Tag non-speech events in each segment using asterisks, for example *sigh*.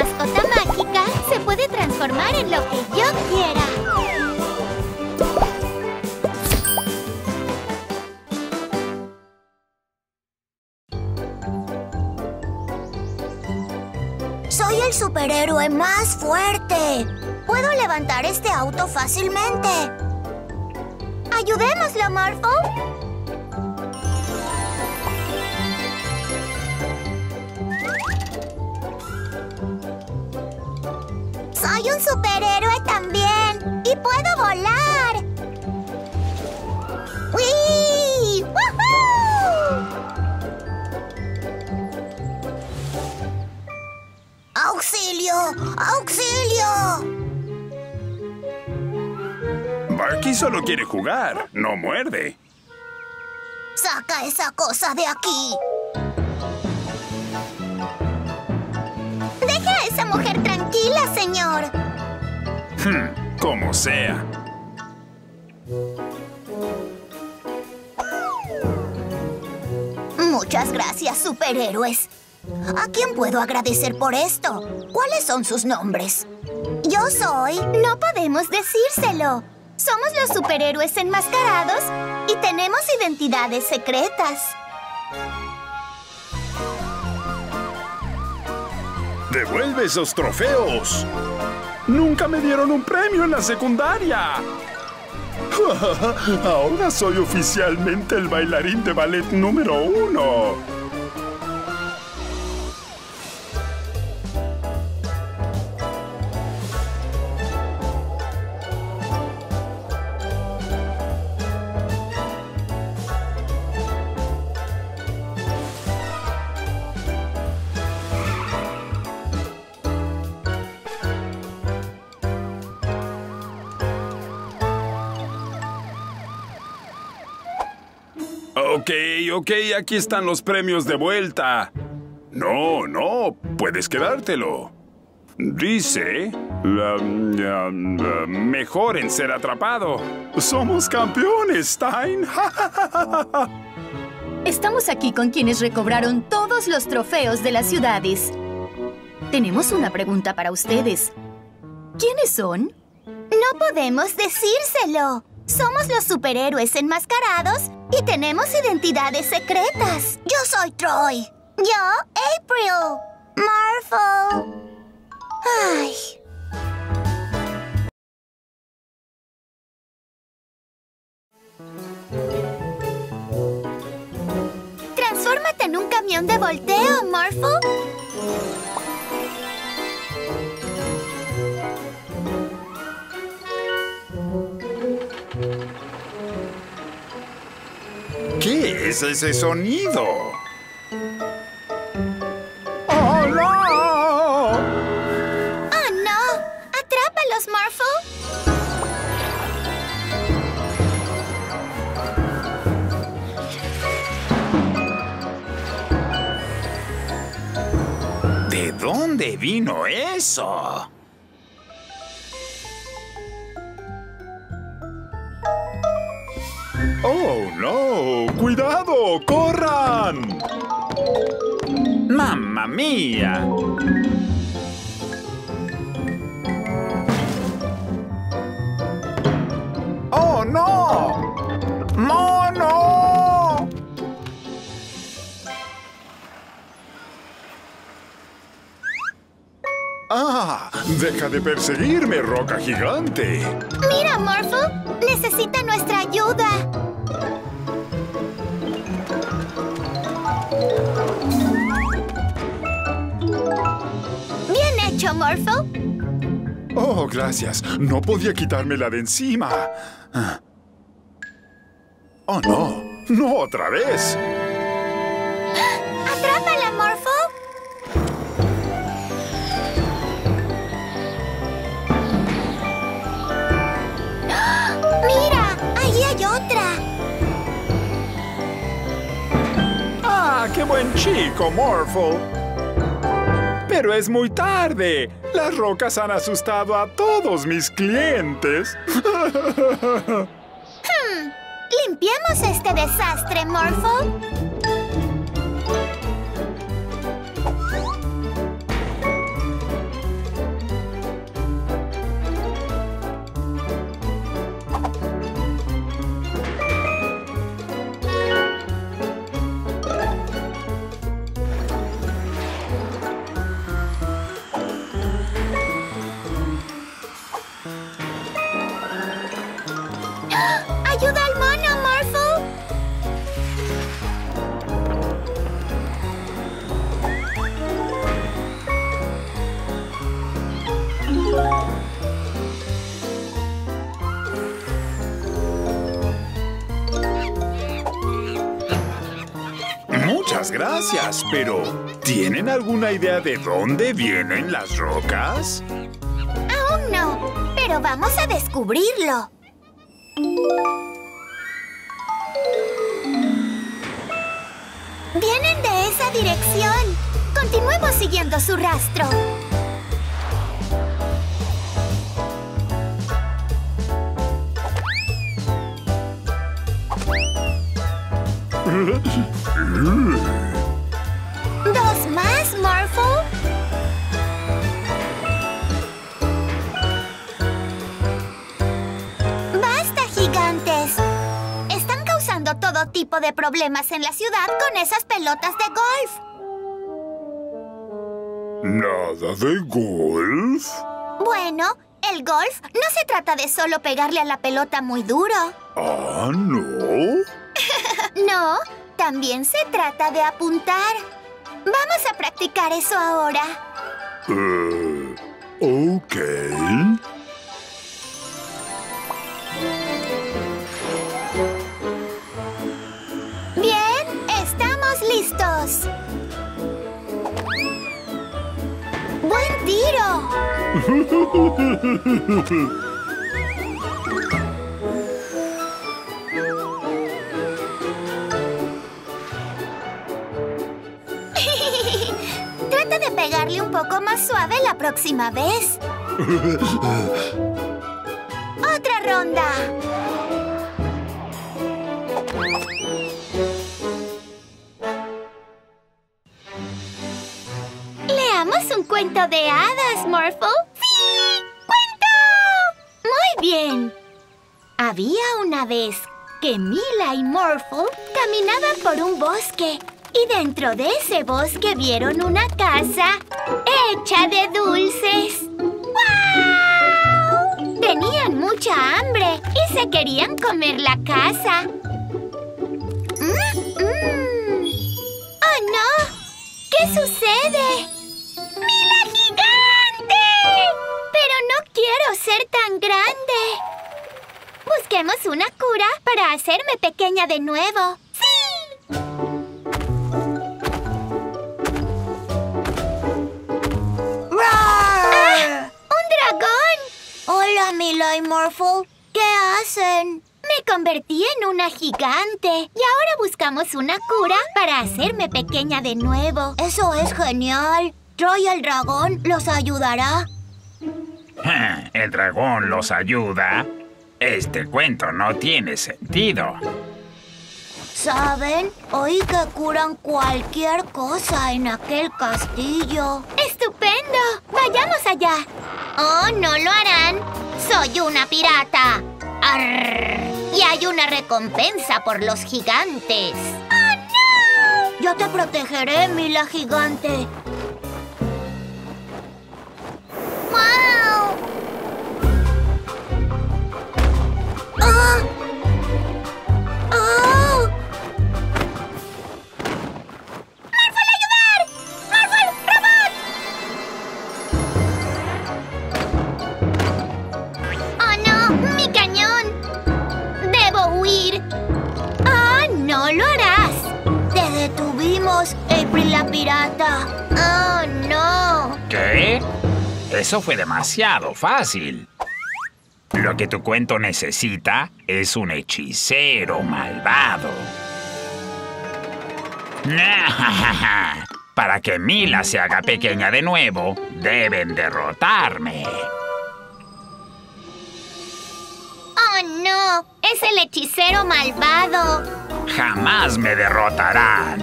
mascota mágica se puede transformar en lo que yo quiera. Soy el superhéroe más fuerte. Puedo levantar este auto fácilmente. Ayudémoslo, Morphle. Un superhéroe también. Y puedo volar. ¡Wii! ¡Woohoo! ¡Auxilio! ¡Auxilio! Barky solo quiere jugar, no muerde. ¡Saca esa cosa de aquí! ¡Deje a esa mujer tranquila, señor! Hmm, como sea. Muchas gracias, superhéroes. ¿A quién puedo agradecer por esto? ¿Cuáles son sus nombres? Yo soy... No podemos decírselo. Somos los superhéroes enmascarados y tenemos identidades secretas. ¡Devuelve esos trofeos! ¡Nunca me dieron un premio en la secundaria! *laughs* Ahora soy oficialmente el bailarín de ballet número uno. Ok, aquí están los premios de vuelta. No, no, puedes quedártelo. Dice... la- la- la- mejor en ser atrapado. Somos campeones, Stein. *laughs* Estamos aquí con quienes recobraron todos los trofeos de las ciudades. Tenemos una pregunta para ustedes. ¿Quiénes son? No podemos decírselo. Somos los superhéroes enmascarados y tenemos identidades secretas. Yo soy Troy. Yo, April. Marvel. Ay. Transfórmate en un camión de volteo, Morphle. Es ese sonido? ¡Hola! ¡Oh, no! ¡Atrápalos, Morphle! ¿De dónde vino eso? ¡Oh, no! ¡Cuidado! ¡Corran! ¡Mamma mía! ¡Oh, no! ¡Mono! ¡Ah! ¡Deja de perseguirme, roca gigante! ¡Mira, Morphle! ¡Necesita nuestra ayuda! ¡Bien hecho, Morphle! Oh, gracias. No podía quitármela de encima. Ah. Oh, no. No otra vez. Chico, Morphle! Pero es muy tarde. Las rocas han asustado a todos mis clientes. *laughs* ¡Limpiemos este desastre, Morphle! Gracias, pero ¿tienen alguna idea de dónde vienen las rocas? Aún no, pero vamos a descubrirlo. Vienen de esa dirección. Continuemos siguiendo su rastro. Todo tipo de problemas en la ciudad con esas pelotas de golf. ¿Nada de golf? Bueno, el golf no se trata de solo pegarle a la pelota muy duro. Ah, ¿no? *laughs* No, también se trata de apuntar. Vamos a practicar eso ahora. Eh, *laughs* Trata de pegarle un poco más suave la próxima vez. *laughs* ¡Otra ronda! ¿Leamos un cuento de hadas, Morphle? Que Mila y Morphle caminaban por un bosque y dentro de ese bosque vieron una casa hecha de dulces. ¡Guau! Tenían mucha hambre y se querían comer la casa. Mm, mm. ¡Oh, no! ¿Qué sucede? ¡Mila gigante! Pero no quiero ser tan grande. Busquemos una cura para hacerme pequeña de nuevo. ¡Sí! ¡Roar! ¡Un dragón! Hola, Mila y Morphle. ¿Qué hacen? Me convertí en una gigante y ahora buscamos una cura para hacerme pequeña de nuevo. Eso es genial. Troy el dragón los ayudará. *laughs* El dragón los ayuda. Este cuento no tiene sentido. ¿Saben? Oí que curan cualquier cosa en aquel castillo. ¡Estupendo! ¡Vayamos allá! ¡Oh, no lo harán! ¡Soy una pirata! ¡Arr! Y hay una recompensa por los gigantes. Yo te protegeré, Mila gigante. ¡Wow! ¡Ah! ¡Ah! ¡Oh, no! ¡Mi cañón! ¡Debo huir! ¡Ah, no lo harás! Te detuvimos, April la pirata. ¡Oh, no! ¿Qué? Eso fue demasiado fácil. Lo que tu cuento necesita es un hechicero malvado. *laughs* Para que Mila se haga pequeña de nuevo, deben derrotarme. ¡Oh, no! ¡Es el hechicero malvado! Jamás me derrotarán.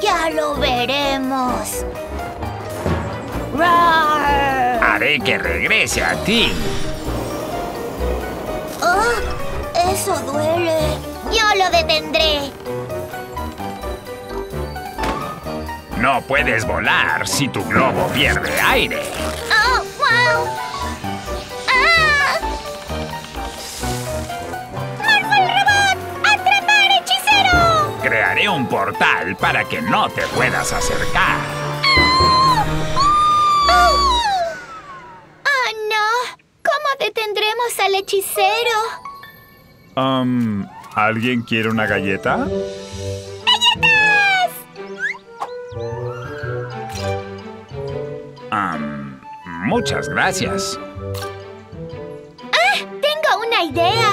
Ya lo veremos. Haré que regrese a ti. ¡Ah! Eso duele. ¡Yo lo detendré! No puedes volar si tu globo pierde aire. ¡Oh, wow! ¡Ah! ¡Marvel Robot! ¡Atrapar hechicero! Crearé un portal para que no te puedas acercar. Detendremos al hechicero. Um, ¿Alguien quiere una galleta? ¡Galletas! Um, muchas gracias. ¡Ah! Tengo una idea.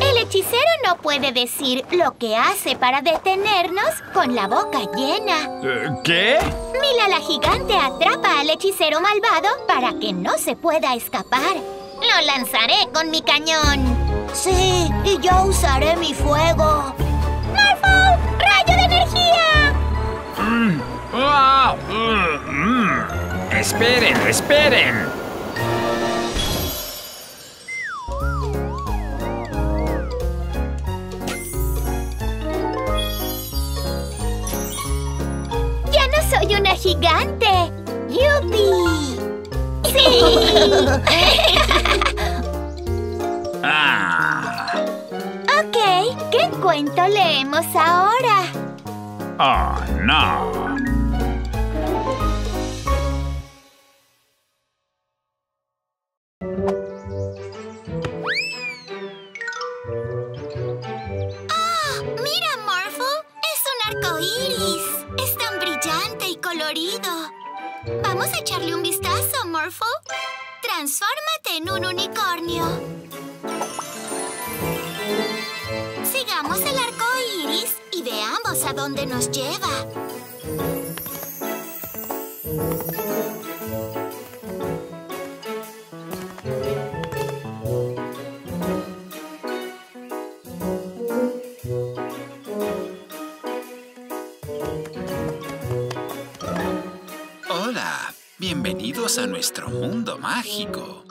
El hechicero no puede decir lo que hace para detenernos con la boca llena. Eh, ¿Qué? Mila la gigante atrapa al hechicero malvado para que no se pueda escapar. Lo lanzaré con mi cañón. Sí, y yo usaré mi fuego. ¡Morphle! ¡Rayo de energía! ¡Ah! Mm, mm. Esperen, esperen. ¡Ya no soy una gigante! ¡Yupi! *laughs* ¡Sí! *laughs* Ah. ok, ¿qué cuento leemos ahora? Oh, no. Mira, Morphle, es un arco iris. Es tan brillante y colorido. Vamos a echarle un vistazo, Morphle. Transfórmate en un unicornio. Sigamos el arco iris y veamos a dónde nos lleva. Bienvenidos a nuestro mundo mágico.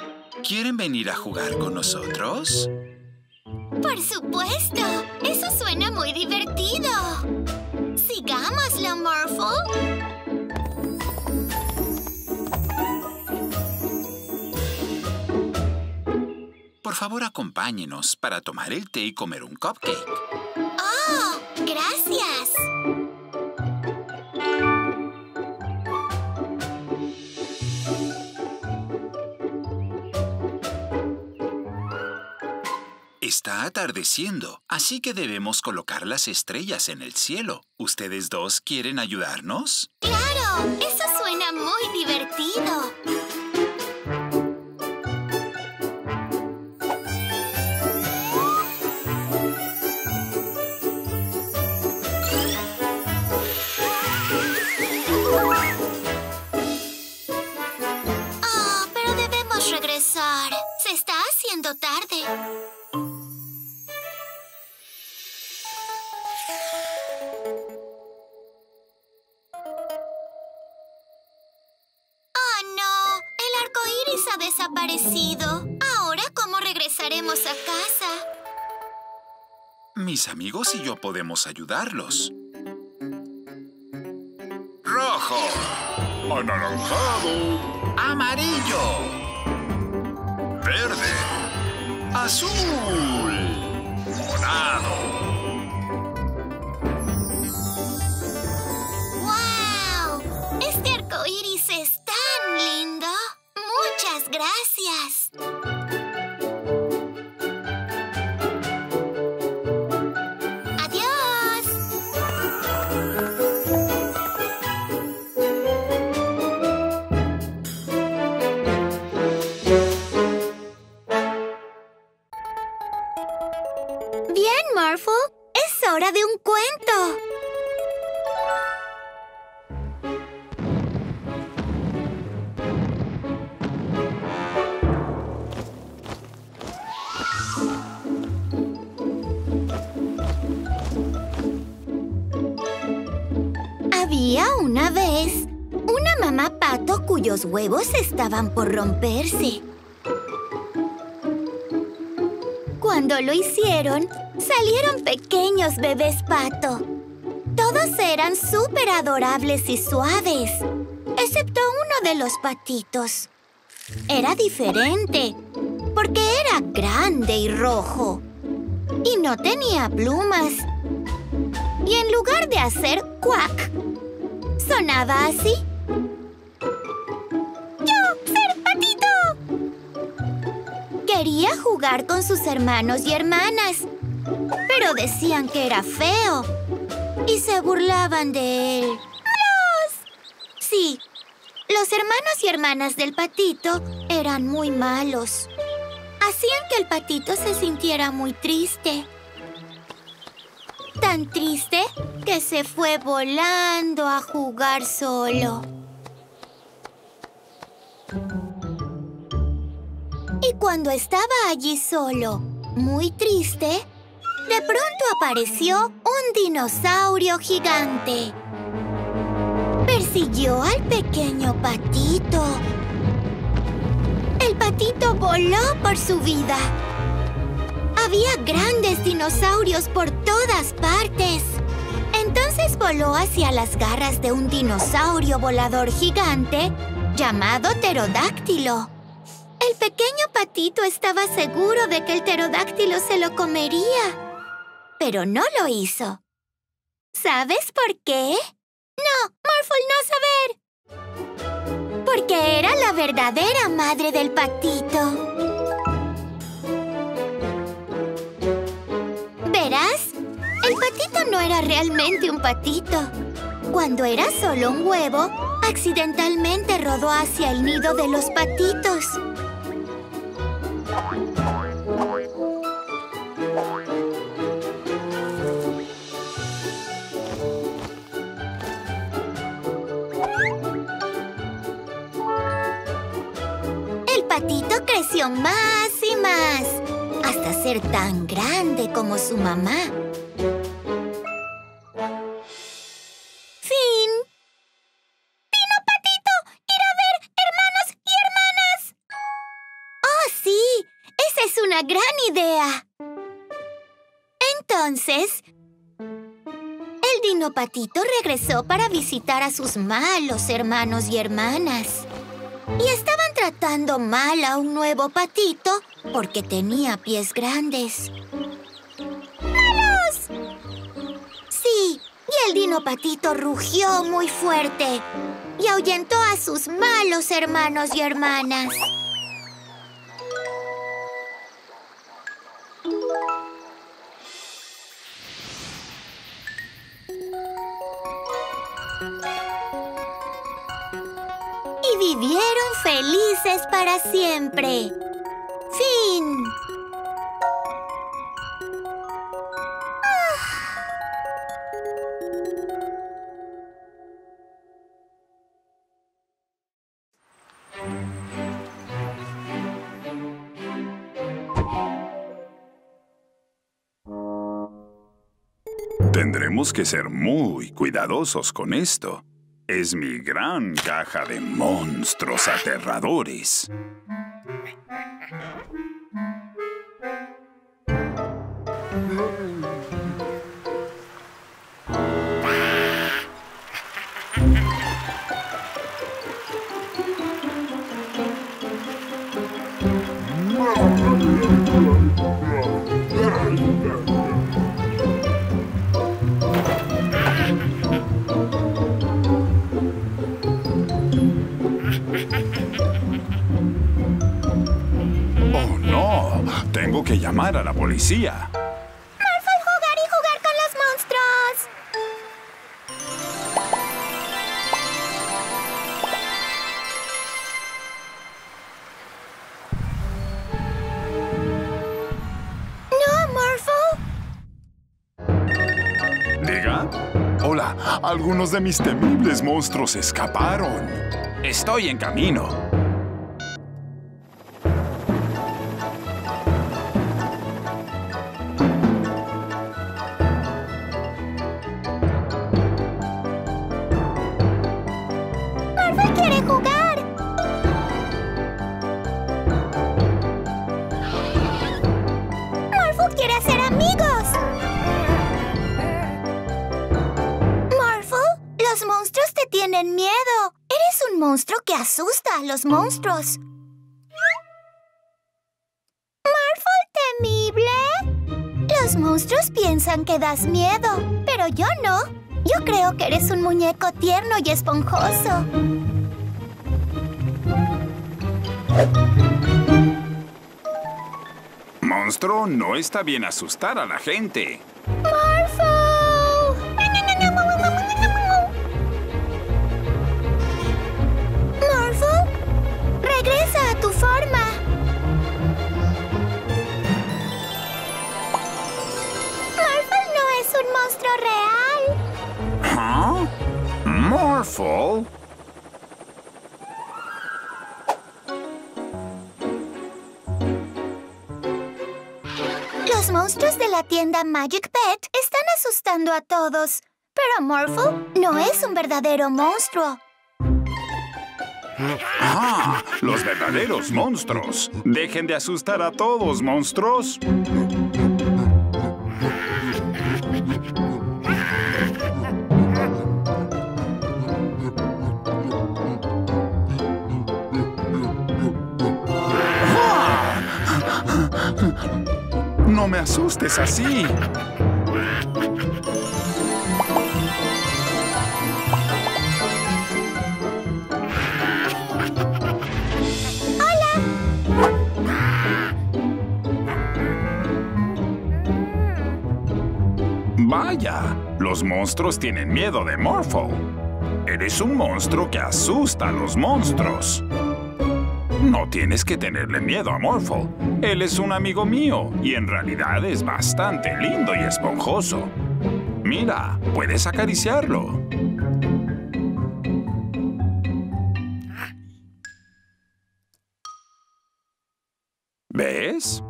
¿Quieren venir a jugar con nosotros? Por supuesto, eso suena muy divertido. Sigámoslo, Morphle. Por favor, acompáñenos para tomar el té y comer un cupcake. ¡Oh! Así que debemos colocar las estrellas en el cielo. ¿Ustedes dos quieren ayudarnos? ¡Claro! Eso suena muy divertido. Desaparecido. Ahora, ¿cómo regresaremos a casa? Mis amigos y yo podemos ayudarlos. ¡Rojo! Anaranjado. ¡Amarillo! Verde. ¡Azul! ¡Morado! Pato cuyos huevos estaban por romperse. Cuando lo hicieron, salieron pequeños bebés pato. Todos eran súper adorables y suaves, excepto uno de los patitos. Era diferente, porque era grande y rojo. Y no tenía plumas. Y en lugar de hacer cuac, sonaba así. ¡Yo, ser patito! Quería jugar con sus hermanos y hermanas, pero decían que era feo y se burlaban de él. ¡Los! Sí, Los hermanos y hermanas del patito eran muy malos. Hacían que el patito se sintiera muy triste. Tan triste que se fue volando a jugar solo. Y cuando estaba allí solo, muy triste, de pronto apareció un dinosaurio gigante. Persiguió al pequeño patito. El patito voló por su vida. Había grandes dinosaurios por todas partes. Entonces voló hacia las garras de un dinosaurio volador gigante llamado pterodáctilo. El pequeño patito estaba seguro de que el pterodáctilo se lo comería, pero no lo hizo. ¿Sabes por qué? No, Morphle no saber. Porque era la verdadera madre del patito. ¿Verás? El patito no era realmente un patito. Cuando era solo un huevo, accidentalmente rodó hacia el nido de los patitos. El patito creció más y más, hasta ser tan grande como su mamá. Gran idea! Entonces, el Dino Patito regresó para visitar a sus malos hermanos y hermanas. Y estaban tratando mal a un nuevo patito porque tenía pies grandes. ¡Malos! Sí, y el Dino Patito rugió muy fuerte y ahuyentó a sus malos hermanos y hermanas. Para siempre. Fin. Tendremos que ser muy cuidadosos con esto. Es mi gran caja de monstruos aterradores. Llamar a la policía. Morphle jugar y jugar con los monstruos. No, Morphle. ¿Diga? Hola, algunos de mis temibles monstruos escaparon. Estoy en camino. Que das miedo, pero yo no. Yo creo que eres un muñeco tierno y esponjoso. Monstruo, no está bien asustar a la gente. Los monstruos de la tienda Magic Pet están asustando a todos. Pero Morphle no es un verdadero monstruo. Ah, los verdaderos monstruos. Dejen de asustar a todos, monstruos. No me asustes así. Vaya, los monstruos tienen miedo de Morphle. Eres un monstruo que asusta a los monstruos. No tienes que tenerle miedo a Morphle. Él es un amigo mío y en realidad es bastante lindo y esponjoso. Mira, puedes acariciarlo. ¿Ves?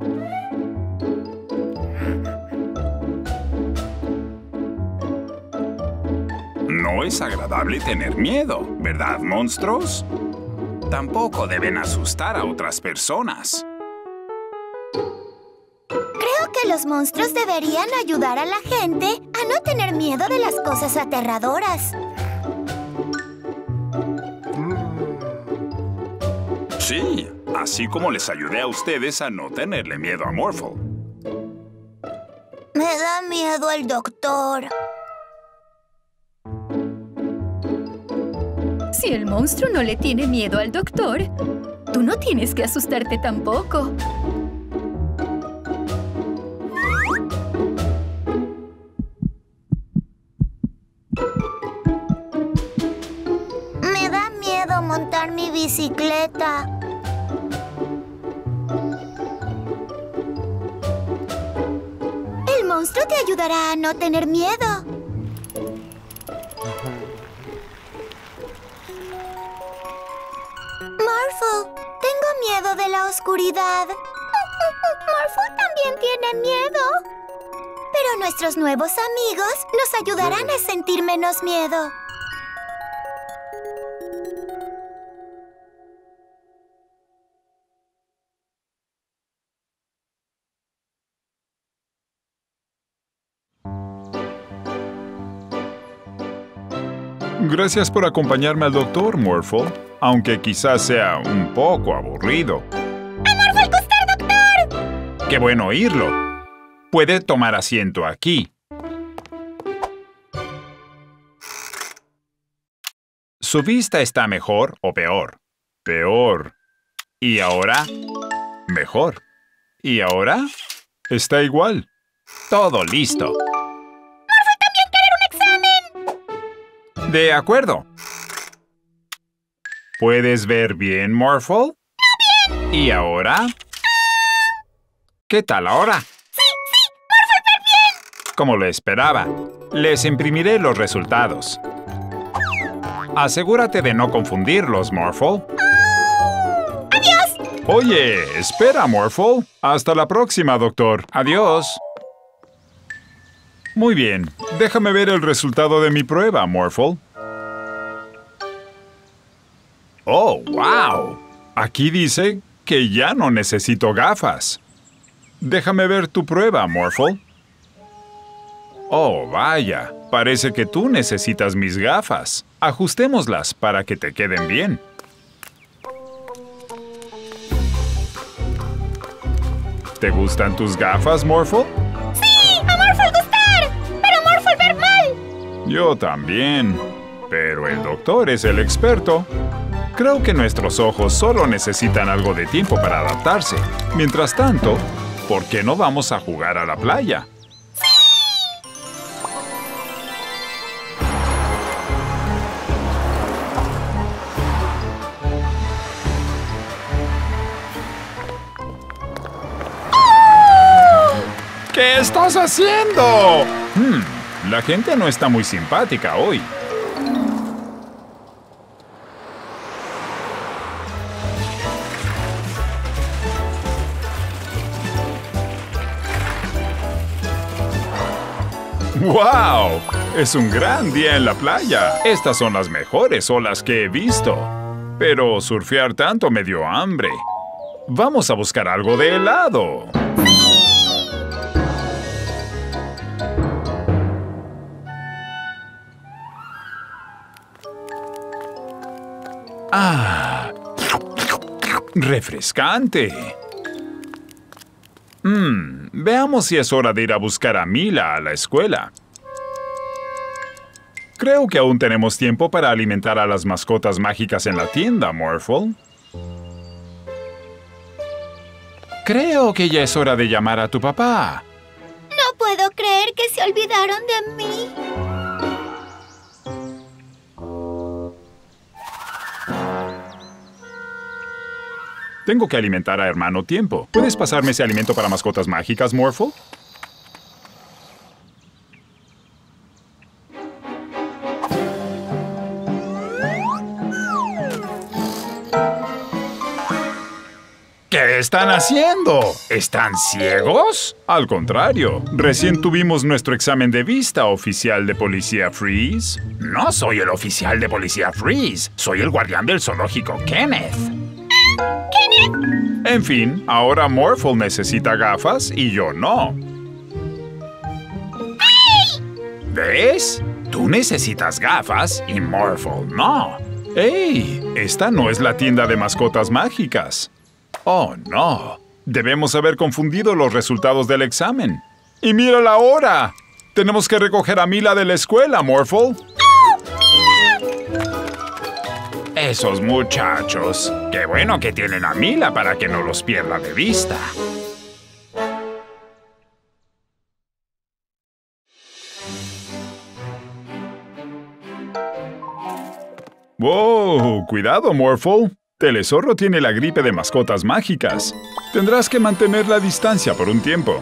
No es agradable tener miedo, ¿verdad, monstruos? Tampoco deben asustar a otras personas. Creo que los monstruos deberían ayudar a la gente a no tener miedo de las cosas aterradoras. Sí, así como les ayudé a ustedes a no tenerle miedo a Morphle. Me da miedo el doctor. Si el monstruo no le tiene miedo al doctor, tú no tienes que asustarte tampoco. Me da miedo montar mi bicicleta. El monstruo te ayudará a no tener miedo. Morphle, tengo miedo de la oscuridad. *laughs* Morphle también tiene miedo. Pero nuestros nuevos amigos nos ayudarán a sentir menos miedo. Gracias por acompañarme al doctor, Morphle, aunque quizás sea un poco aburrido. ¡A Morphle gustar, doctor! ¡Qué bueno oírlo! Puede tomar asiento aquí. ¿Su vista está mejor o peor? Peor. ¿Y ahora? Mejor. ¿Y ahora? Está igual. Todo listo. De acuerdo. ¿Puedes ver bien, Morphle? bien! ¿Y ahora? ¿Qué tal ahora? ¡Sí, sí! ¡Morphle ver bien! Como lo esperaba. Les imprimiré los resultados. Asegúrate de no confundirlos, Morphle. ¡Adiós! Oye, espera, Morphle. Hasta la próxima, doctor. Adiós. Muy bien. Déjame ver el resultado de mi prueba, Morphle. ¡Oh, wow! Aquí dice que ya no necesito gafas. Déjame ver tu prueba, Morphle. Oh, vaya. Parece que tú necesitas mis gafas. Ajustémoslas para que te queden bien. ¿Te gustan tus gafas, Morphle? Yo también. Pero el doctor es el experto. Creo que nuestros ojos solo necesitan algo de tiempo para adaptarse. Mientras tanto, ¿por qué no vamos a jugar a la playa? ¿Qué estás haciendo? Hmm, la gente no está muy simpática hoy. ¡Wow! Es un gran día en la playa. Estas son las mejores olas que he visto. Pero surfear tanto me dio hambre. Vamos a buscar algo de helado. ¡Ah! ¡Refrescante! Mmm, veamos si es hora de ir a buscar a Mila a la escuela. Creo que aún tenemos tiempo para alimentar a las mascotas mágicas en la tienda, Morphle. Creo que ya es hora de llamar a tu papá. No puedo creer que se olvidaron de mí. Tengo que alimentar a hermano tiempo. ¿Puedes pasarme ese alimento para mascotas mágicas, Morphle? ¿Qué están haciendo? ¿Están ciegos? Al contrario, recién tuvimos nuestro examen de vista, oficial de policía Freeze. No soy el oficial de policía Freeze, soy el guardián del zoológico Kenneth. En fin, ahora Morphle necesita gafas y yo no. ¿Ves? Tú necesitas gafas y Morphle no. ¡Ey! Esta no es la tienda de mascotas mágicas. Oh, no. Debemos haber confundido los resultados del examen. ¡Y mira la hora! Tenemos que recoger a Mila de la escuela, Morphle. Esos muchachos. Qué bueno que tienen a Mila para que no los pierda de vista. ¡Wow! Cuidado, Morphle. Telezorro tiene la gripe de mascotas mágicas. Tendrás que mantener la distancia por un tiempo.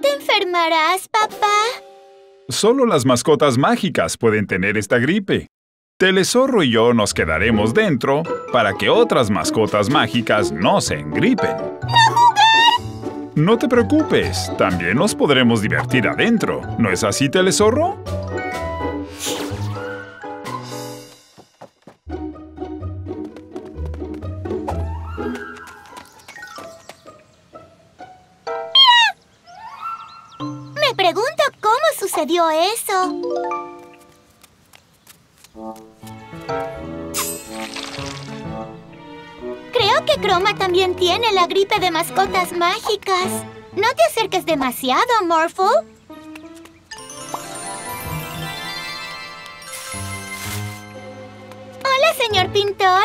Te enfermarás, papá? Solo las mascotas mágicas pueden tener esta gripe. Telezorro y yo nos quedaremos dentro para que otras mascotas mágicas no se engripen. No te preocupes, también nos podremos divertir adentro. ¿No es así, Telezorro? Eso. Creo que Chroma también tiene la gripe de mascotas mágicas. No te acerques demasiado, Morphle. Hola, señor pintor.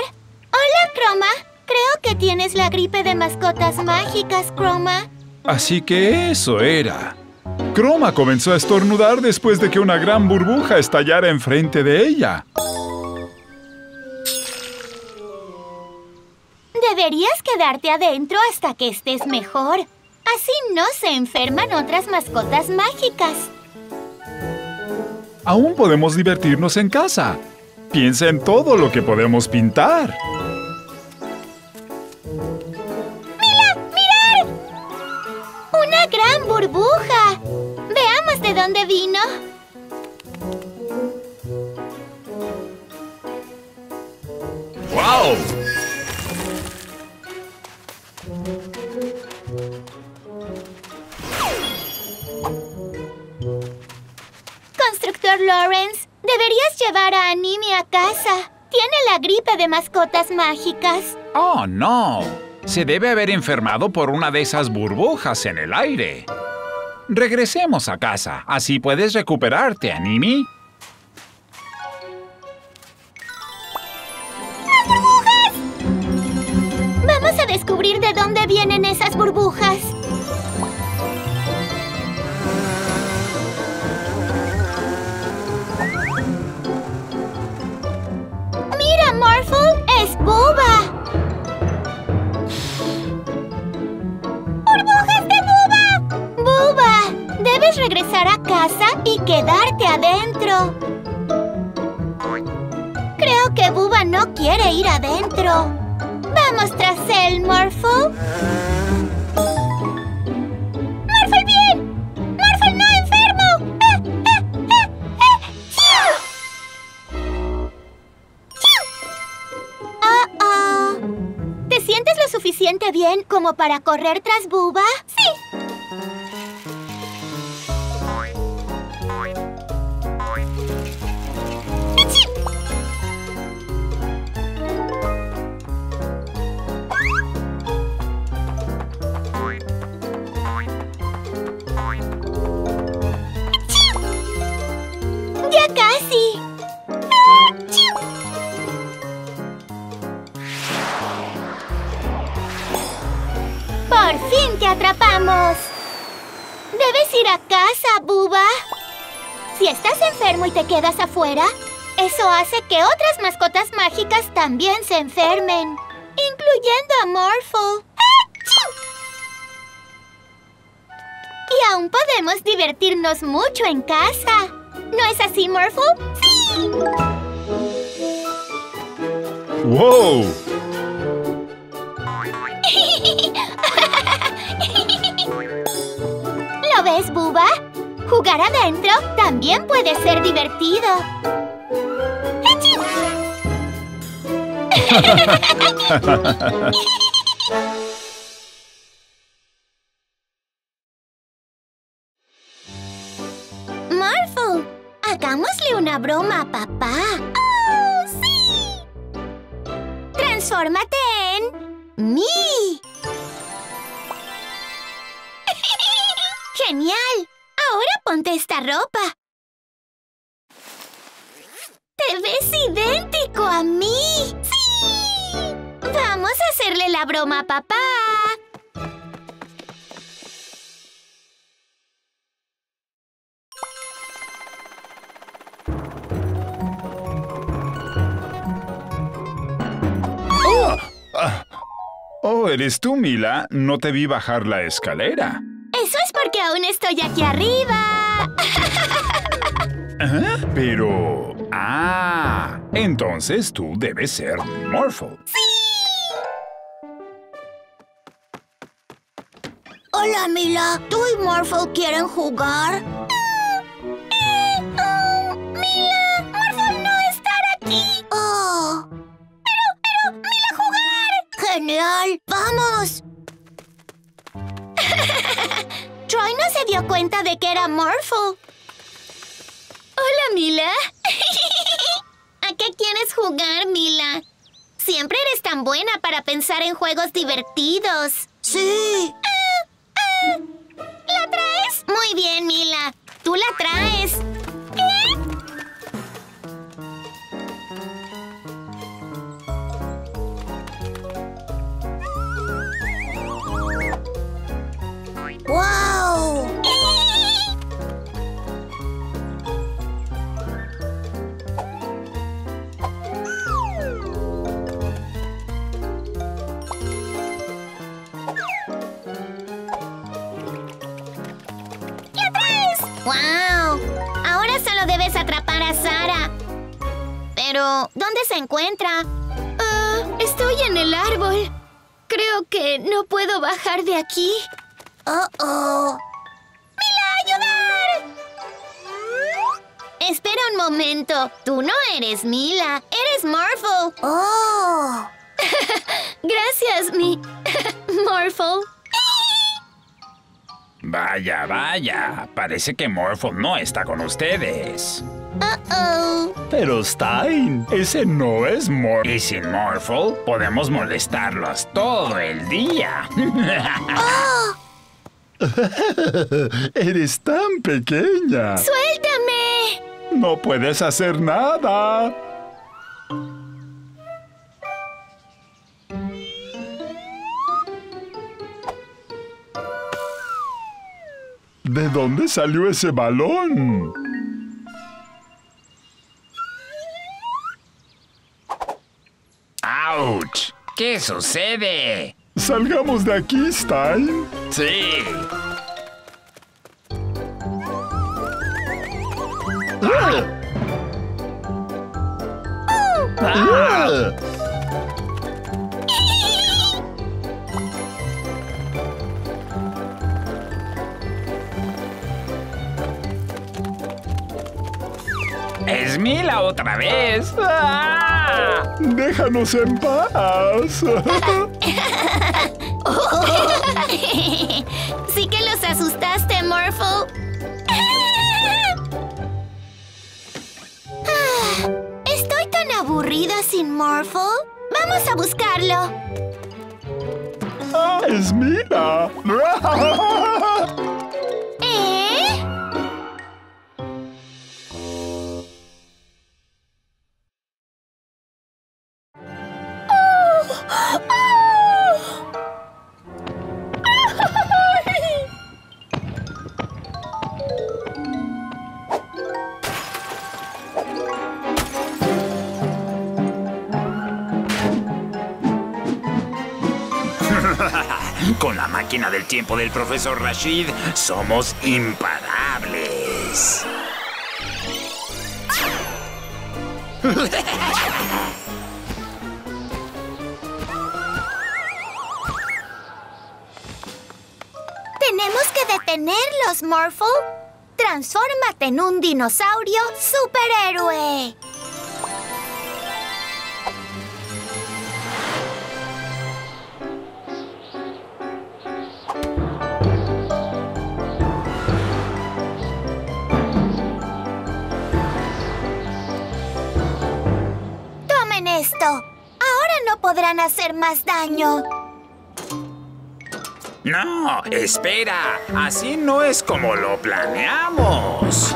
Hola, Chroma. Creo que tienes la gripe de mascotas mágicas, Chroma. Así que eso era. Chroma comenzó a estornudar después de que una gran burbuja estallara enfrente de ella. Deberías quedarte adentro hasta que estés mejor. Así no se enferman otras mascotas mágicas. Aún podemos divertirnos en casa. Piensa en todo lo que podemos pintar. ¡Una gran burbuja! De dónde vino. ¡Wow! Constructor Lawrence, deberías llevar a Animi a casa. Tiene la gripe de mascotas mágicas. ¡Oh, no! Se debe haber enfermado por una de esas burbujas en el aire. Regresemos a casa. Así puedes recuperarte, Animi. Vamos a descubrir de dónde vienen esas burbujas. A casa y quedarte adentro. Creo que Bubba no quiere ir adentro. Vamos tras él, Morphle. ¡Morphle bien! ¡Morphle no enfermo! ¡Ah, ah, ah, ah! ¡Fiu! ¡Fiu! Oh, oh. ¿Te sientes lo suficiente bien como para correr tras Buba? Sí. ¡Por fin te atrapamos! Debes ir a casa, Buba. Si estás enfermo y te quedas afuera, eso hace que otras mascotas mágicas también se enfermen, incluyendo a Morphle. Y aún podemos divertirnos mucho en casa. ¿No es así, Morphle? ¡Sí! ¡Wow! Ves, Buba? Jugar adentro también puede ser divertido. *laughs* Morphle, hagámosle una broma a papá. ¡Oh, sí! Transfórmate en... ¡Mí! ¡Genial! Ahora ponte esta ropa. ¡Te ves idéntico a mí! ¡Sí! Vamos a hacerle la broma a papá. Oh, ¿eres tú, Mila? No te vi bajar la escalera. Aún estoy aquí arriba. ¿Ah? Pero... Ah, entonces tú debes ser Morphle. Hola, Mila. ¿Tú y Morphle quieren jugar? Mila, Morphle no estar aquí. Oh, Pero, pero, Mila jugar. genial. ¡Vamos! *laughs* Troy no se dio cuenta de que era Morphle. Hola, Mila. *laughs* ¿A qué quieres jugar, Mila? Siempre eres tan buena para pensar en juegos divertidos. Sí. ¿La traes? Muy bien, Mila. Tú la traes. ¡Wow! Pero, ¿dónde se encuentra? Ah, estoy en el árbol. Creo que no puedo bajar de aquí. Oh, oh. ¡Mila, ayudar! Espera un momento. Tú no eres Mila, eres Morphle. Oh. *laughs* Gracias, mi... *laughs* Morphle. Vaya, vaya. Parece que Morphle no está con ustedes. Pero Stein, ese no es Morphle. Y sin Morphle, podemos molestarlos todo el día. *laughs* Eres tan pequeña. ¡Suéltame! No puedes hacer nada. ¿De dónde salió ese balón? ¿Qué sucede? Salgamos de aquí, Stein. Sí. ¡Ah! ¡Ah! ¡Es otra vez! Ah. Déjanos en paz. *laughs* sí que los asustaste, Morphle. Ah, Estoy tan aburrida sin Morphle. Vamos a buscarlo. Ah, es Mila. *laughs* *laughs* Con la máquina del tiempo del profesor Rashid, somos imparables. *laughs* detenerlos, Morphle. Transfórmate en un dinosaurio superhéroe. Tomen esto. Ahora no podrán hacer más daño. No, espera. Así no es como lo planeamos.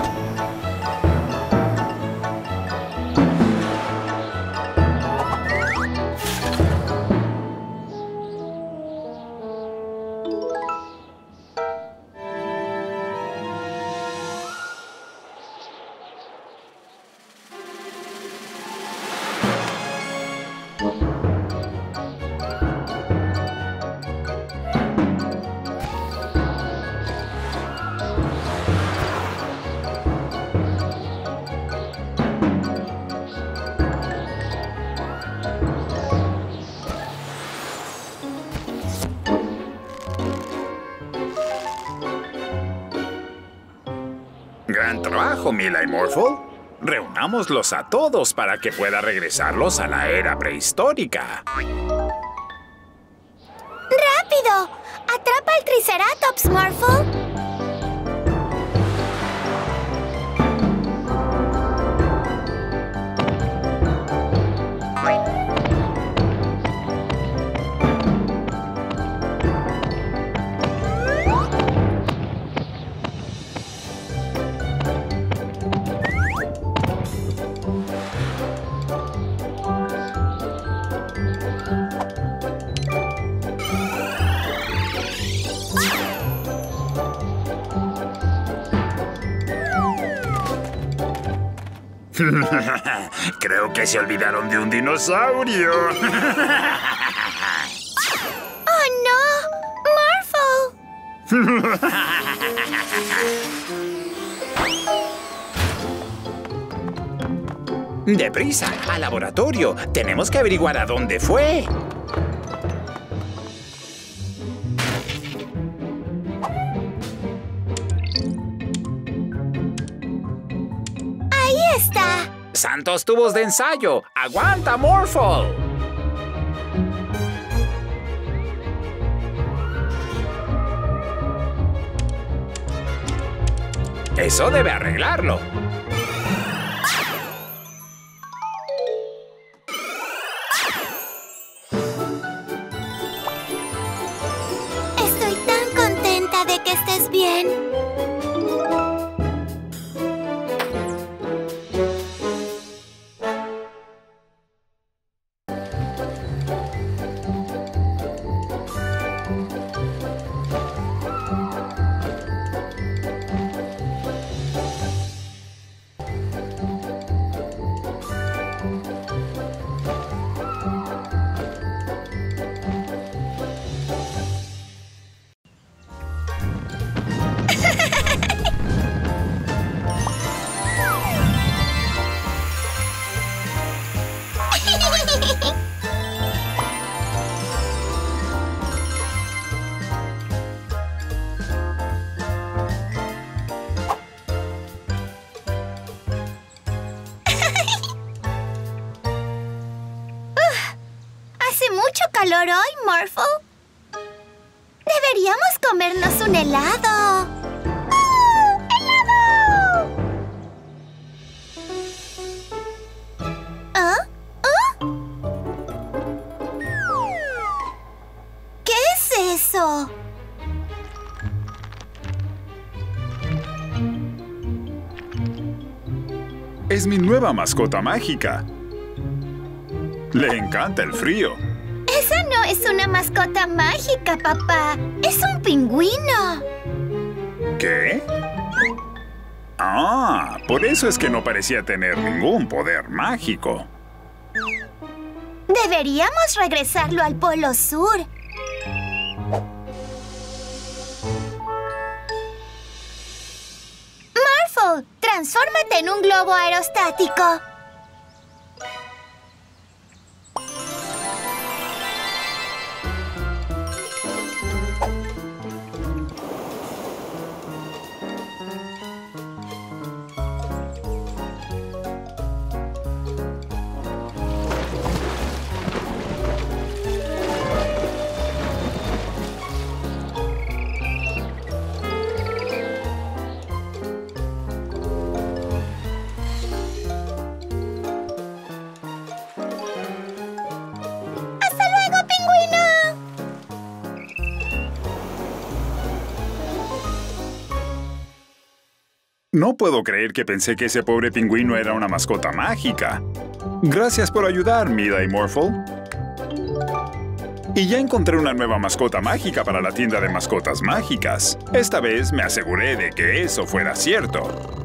Mila y Morphle. Reunámoslos a todos para que pueda regresarlos a la era prehistórica. Que se olvidaron de un dinosaurio. *laughs* ¡Oh, no! ¡Morphle! *laughs* Deprisa, al laboratorio. Tenemos que averiguar a dónde fue. ¡Santos tubos de ensayo! ¡Aguanta, Morphle! Eso debe arreglarlo. Nueva mascota mágica. Le encanta el frío. Esa no es una mascota mágica, papá. Es un pingüino. ¿Qué? Ah, por eso es que no parecía tener ningún poder mágico. Deberíamos regresarlo al Polo Sur. Globo aerostático. No puedo creer que pensé que ese pobre pingüino era una mascota mágica. Gracias por ayudar, Mida y Morphle. Y ya encontré una nueva mascota mágica para la tienda de mascotas mágicas. Esta vez me aseguré de que eso fuera cierto.